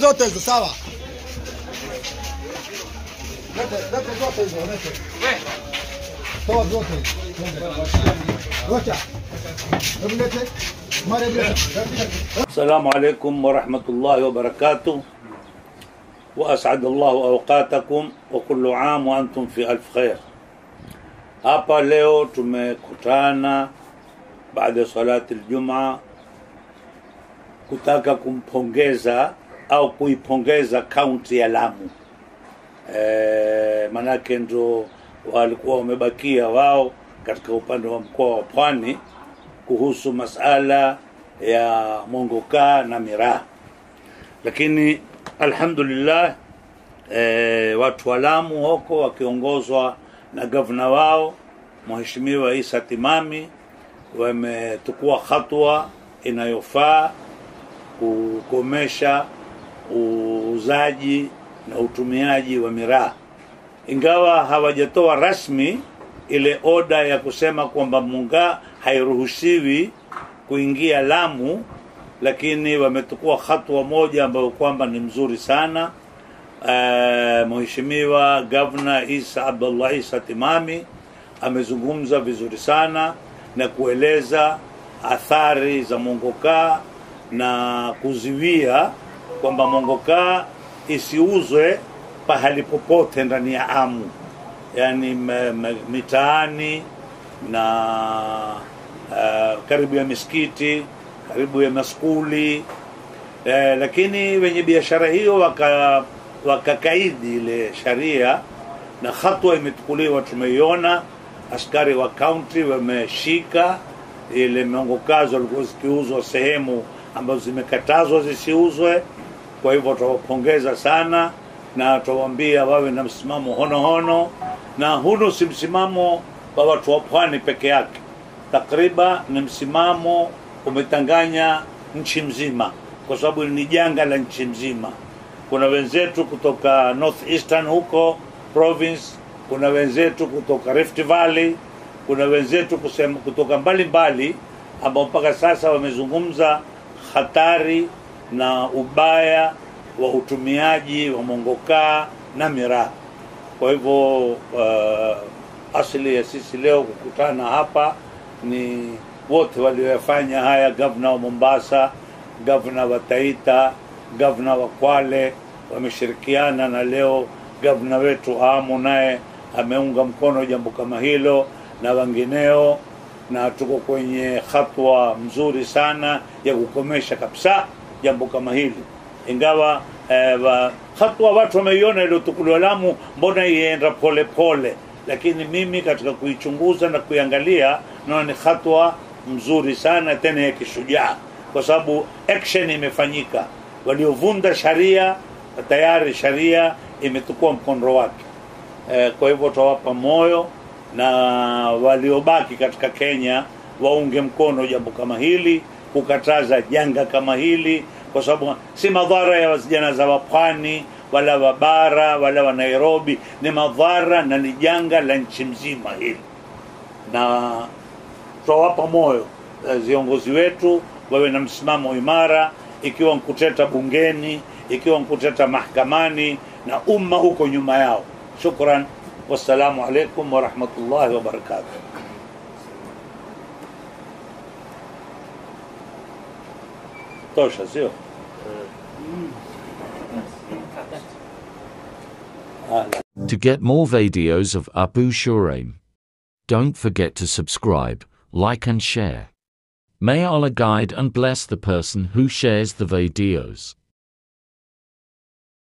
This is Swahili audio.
zote hizo sawa. Zote hizo. Toa zote. Wacha. السلام عليكم ورحمة الله وبركاته waasada llahu awqatakum wa kullu am wa antum fi alf khair. Hapa leo tumekutana baada ya salati aljumaa kutaka kumpongeza au kuipongeza kaunti ya Lamu. E, manake ndo walikuwa wamebakia wao katika upande wa mkoa wa Pwani kuhusu masala ya mongoka na miraa, lakini alhamdulillah e, watu wa Lamu huko wakiongozwa na gavana wao Mheshimiwa Isa Timami wametukua hatua inayofaa kukomesha uuzaji na utumiaji wa miraa, ingawa hawajatoa rasmi ile oda ya kusema kwamba munga hairuhusiwi kuingia Lamu, lakini wametukua hatua moja ambayo kwamba ni mzuri sana. e, Mheshimiwa gavna Isa Abdullah Isa Timami amezungumza vizuri sana na kueleza athari za mongokaa na kuziwia kwamba mongokaa isiuzwe pahali popote ndani ya Amu, m- mitaani na uh, karibu ya misikiti, karibu ya maskuli eh, lakini wenye biashara hiyo waka wakakaidi ile sharia na hatua imechukuliwa, tumeiona askari wa kaunti wameshika ile mongokazo walikuwa zikiuzwa sehemu ambazo zimekatazwa zisiuzwe. Kwa hivyo tutawapongeza sana na tutawaambia wawe na msimamo honohono. Hono, na huno si msimamo wa watu wa pwani peke yake, takriban ni msimamo umetanganya nchi mzima, kwa sababu ni janga la nchi mzima. Kuna wenzetu kutoka North Eastern huko province, kuna wenzetu kutoka Rift Valley, kuna wenzetu kusema kutoka mbalimbali ambao mpaka sasa wamezungumza hatari na ubaya wa utumiaji wa mongokaa na miraa. Kwa hivyo uh, asili ya sisi leo kukutana hapa ni wote walioyafanya haya, gavna wa Mombasa, gavna wa Taita, gavana wa Kwale wameshirikiana, na leo gavna wetu Amu naye ameunga mkono jambo kama hilo na wengineo, na tuko kwenye hatua mzuri sana ya kukomesha kabisa jambo kama hili, ingawa eh, wa, hatua watu wameiona iliyotukuliwa Lamu, mbona ienda pole pole, lakini mimi katika kuichunguza na kuiangalia naona ni hatua mzuri sana tena ya kishujaa, kwa sababu action imefanyika. Waliovunda sharia tayari sharia imetukua mkondo wake. E, kwa hivyo tawapa moyo na waliobaki katika Kenya waunge mkono jambo kama hili, kukataza janga kama hili, kwa sababu si madhara ya vijana za wapwani wala wabara wala wa Nairobi, ni madhara na ni janga la nchi mzima hili, na tutawapa moyo eh, viongozi wetu wawe na msimamo imara, ikiwa nkuteta bungeni, ikiwa nkuteta mahakamani, na umma huko nyuma yao. Shukran, wassalamu alaikum warahmatullahi wabarakatuh. Tosha, sio? To get more videos of Abu Shuraim, don't forget to subscribe, like and share. May Allah guide and bless the person who shares the videos.